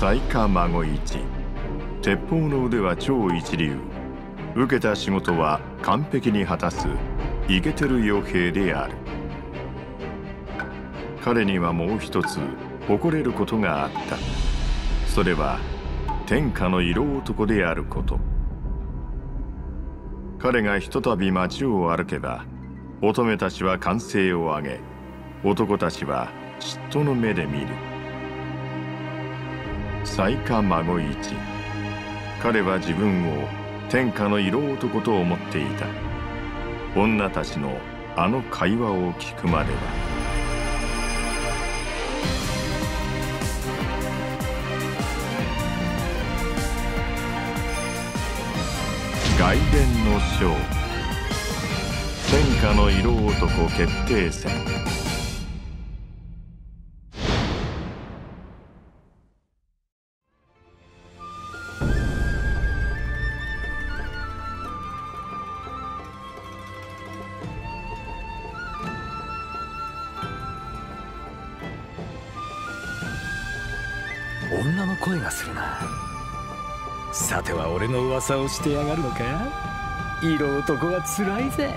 才加孫一鉄砲の腕は超一流。受けた仕事は完璧に果たすイケてる傭兵である。彼にはもう一つ誇れることがあった。それは天下の色男であること。彼がひとたび街を歩けば乙女たちは歓声を上げ男たちは嫉妬の目で見る。才加孫一彼は自分を天下の色男と思っていた。女たちのあの会話を聞くまでは外伝の章。天下の色男決定戦。女の声がするな。さては俺の噂をしてやがるのか？色男は辛いぜ。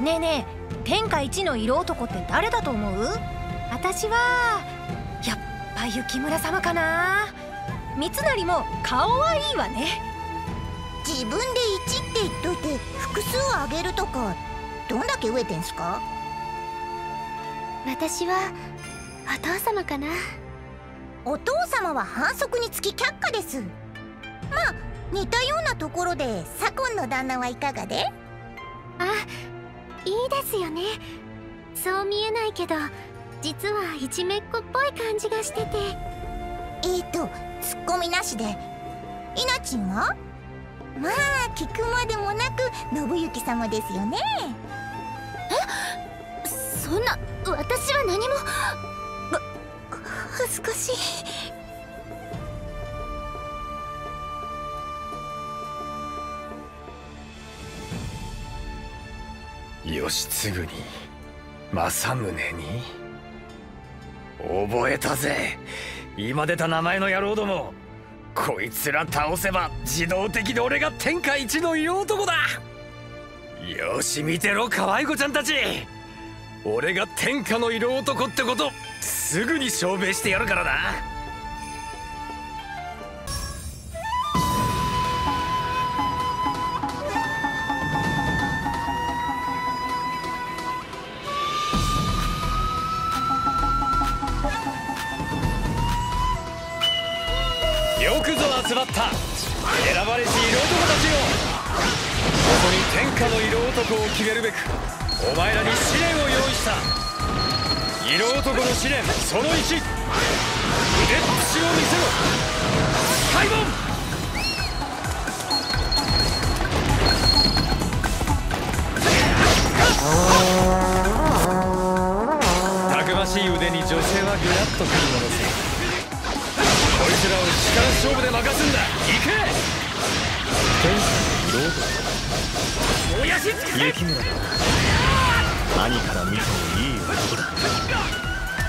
ねえねえ天下一の色男って誰だと思う？私はやっぱ雪村様かな。三成も顔はいいわね。自分で1って言っといて複数あげるとかどんだけ飢えてんすか？私はお父様かな。お父様は反則につき却下です。まあ似たようなところで左近の旦那はいかがで？あいいですよね。そう見えないけど実はいじめっ子っぽい感じがしてて。えーとツッコミなしで。いなちんは？まあ聞くまでもなく信行様ですよね。え？そんな私は何も恥ずかしい。義継に政宗に。覚えたぜ。今出た名前の野郎ども。こいつら倒せば自動的で俺が天下一の色男だ。よし見てろ可愛い子ちゃんたち。俺が天下の色男ってことすぐに証明してやるからな。よくぞ集まった。選ばれし色男たちよ。ここに天下の色男を決めるべくお前らに試練を用意した。色男の試練その1腕っぷしを見せろ。開門。たくましい腕に女性はぐらっとくるものさこいつらを力勝負で任すんだ。行け。天下の色男雪村だ兄から見てもいい男だ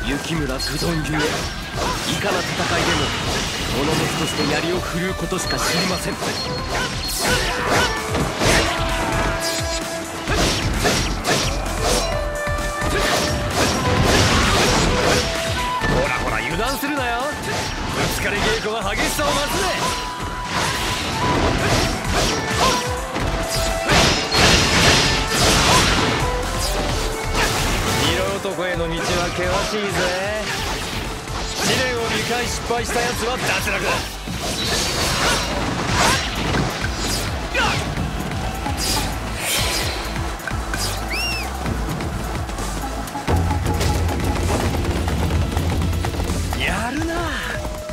雪村不存ゆえいかな戦いでも物持ちとして槍を振るうことしか知りませんほらほら油断するなよ。ぶつかり稽古は激しさを増すぜ男への道は険しいぜ。試練を2回失敗した奴は脱落だ。やるな。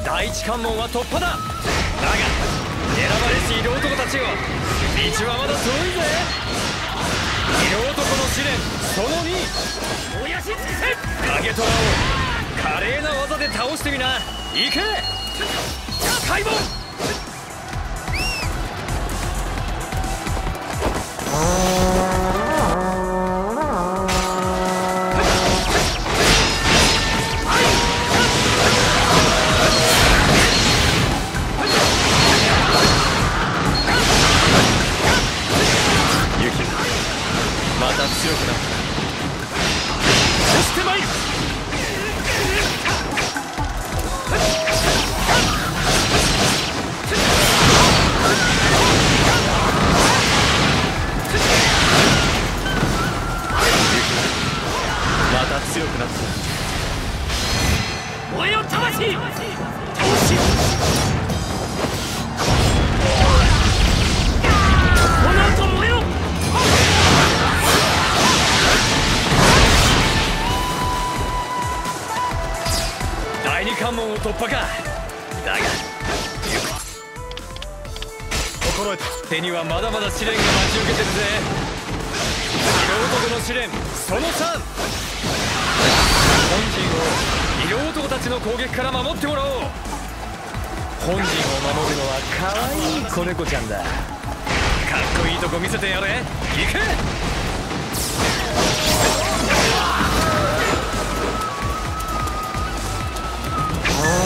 第一関門は突破だ。だが選ばれし色男たちよ道はまだ遠いぜ。色男の試練その2燃やし尽くせ影虎を華麗な技で倒してみな。行け！解剖！雪開門強くなったそして参るまた強くなった。燃えよ魂闘志関門を突破か。だが。心得た。手にはまだまだ試練が待ち受けてるぜ。色男の試練。その3本陣を色男たちの攻撃から守ってもらおう。本陣を守るのは可愛い子猫ちゃんだ。かっこいいとこ見せてやれ。行けお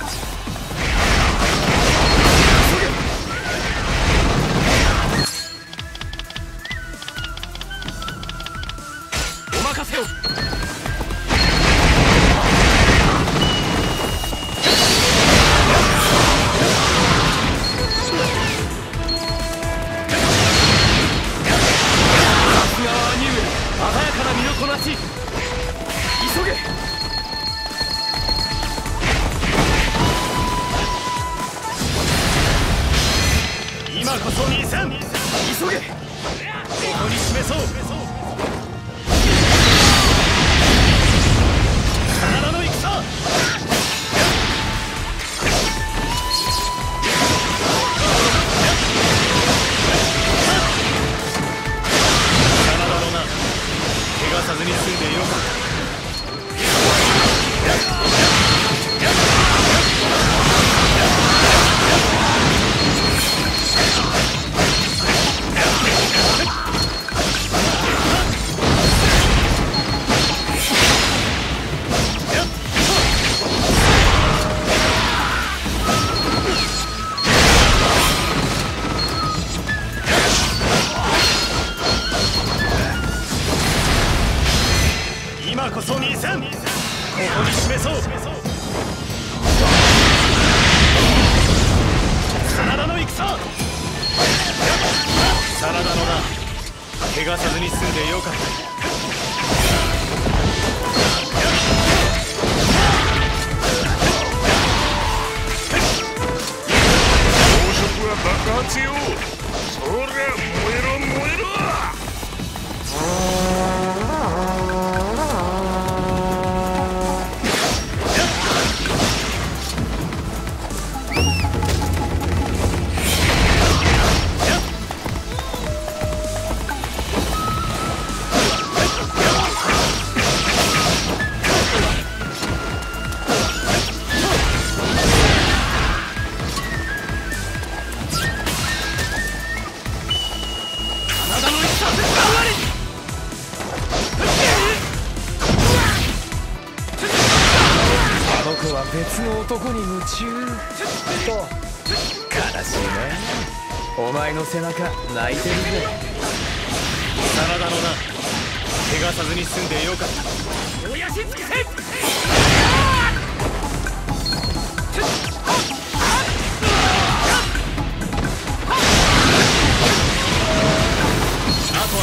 Yeah. こそ見せん急げ。ここに示そう。子は別の男に夢中。と悲しいねお前の背中泣いてるぜ真田のな怪我さずに済んでよかった親し尽くせ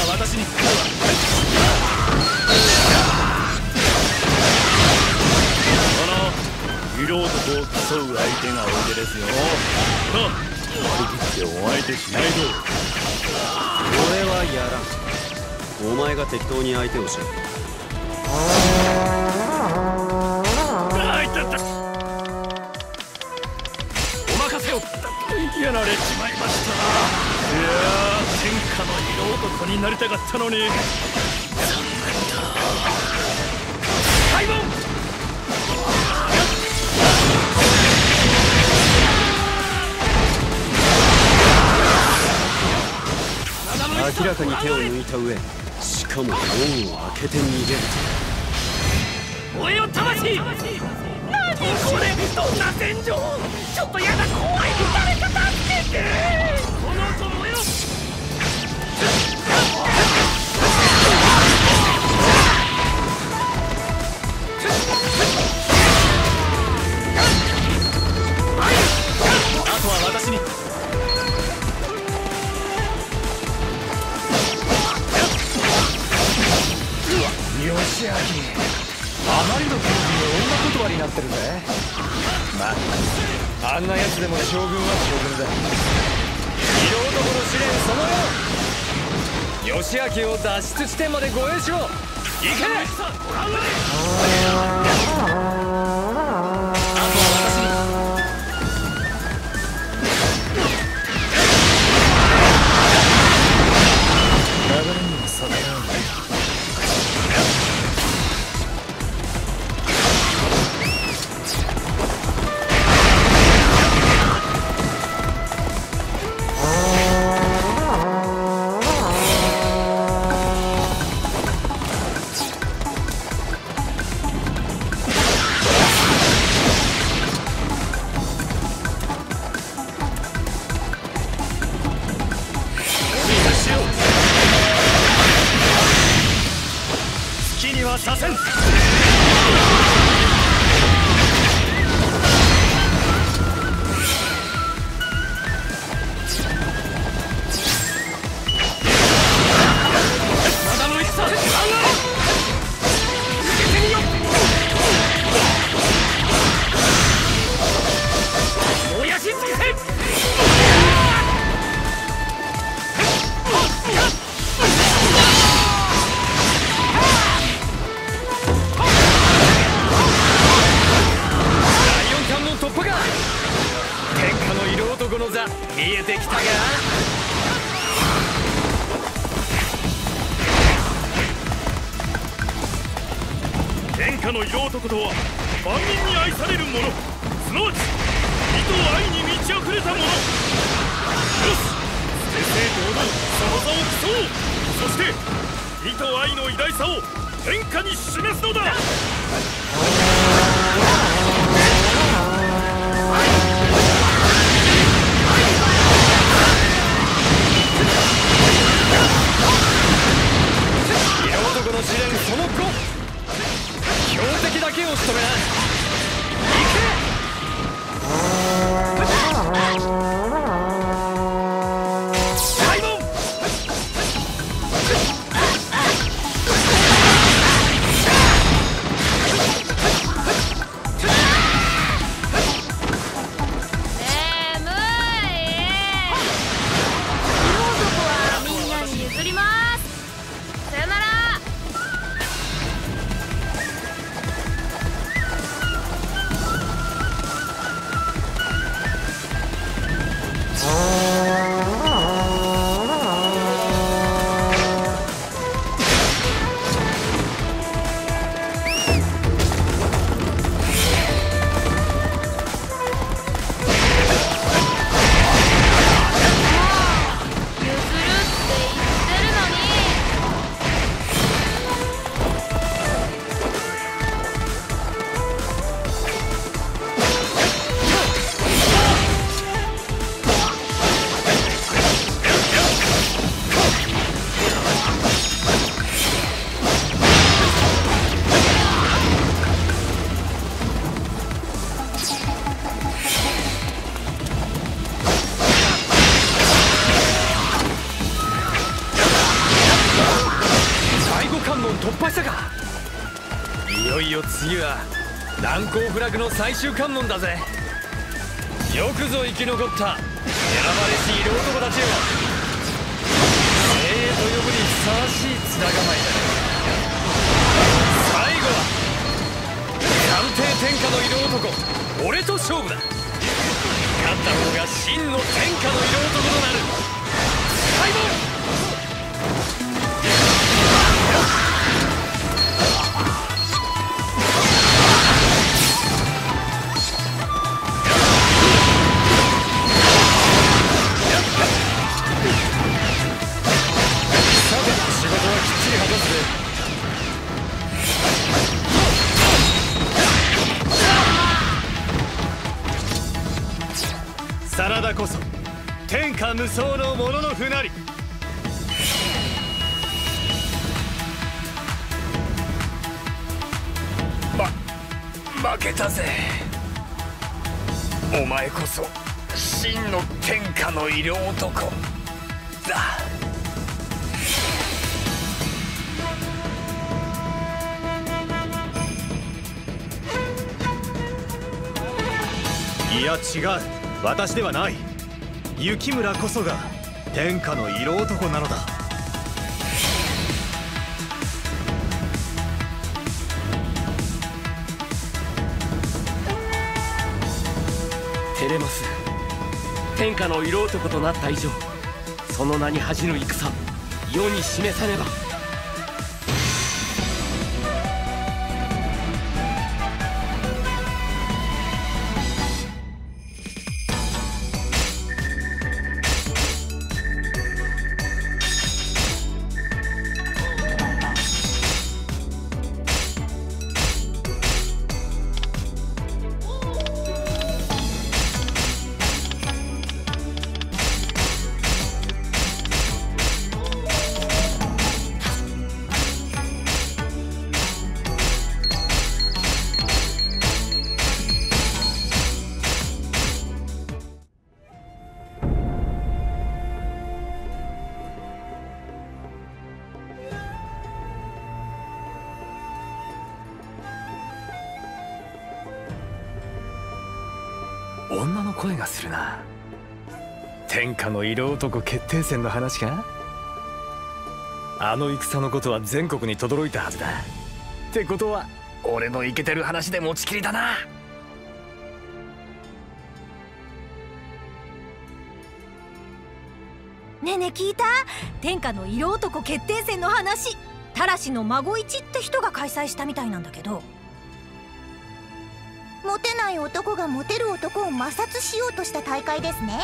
私に使うわこの色男を競う相手がおいでですよ。と割り切ってお相手しないと俺はやらん。お前が適当に相手をしろあいたたお任せをやられちまいましたいやがったのに。開門明らかに手を抜いた上しかも門を開けて逃げる。燃えよ魂！何これ！どんな戦場！ちょっとやだ怖い！誰か助けて！このあとは私に。よしあきあまりの空気に女断りになってるぜ。まああんな奴でも将軍は将軍だ。義明を脱出地点まで護衛しろ。行け！見えてきたが。天下の色男とは万民に愛される者すなわち美と愛に満ち溢れた者よし正々堂々その座を競うそして美と愛の偉大さを天下に示すのだ。色最終関門だぜ。よくぞ生き残った。選ばれし色男たちよ精鋭と呼ぶにふさわしい面構えだ。最後は暫定天下の色男。俺と勝負だ。勝った方が真の天下の色男となる。開門体こそ天下無双のもののふなり。ま負けたぜ。お前こそ真の天下の色男。だ。いや違う私ではない。雪村こそが天下の色男なのだ。照れます天下の色男となった以上その名に恥じぬ戦世に示さねば。女の声がするな。天下の色男決定戦の話か？あの戦のことは全国に轟いたはずだ。ってことは俺のイケてる話で持ちきりだな。ねえねえ聞いた？天下の色男決定戦の話。たらしの孫一って人が開催したみたいなんだけど。モテない男がモテる男を摩擦しようとした大会ですね。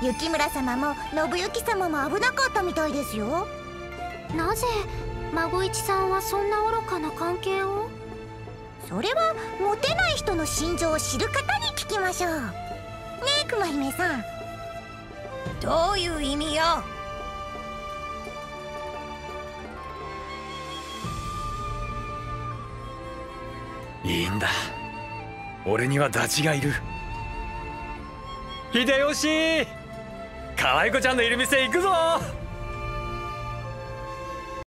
雪村様も信行様も危なかったみたいですよ。なぜ孫一さんはそんな愚かな関係を？それはモテない人の心情を知る方に聞きましょう。ねえ熊姫さん。どういう意味よ？いいんだ俺にはダチがいる。秀吉可愛い子ちゃんのいる店行くぞ。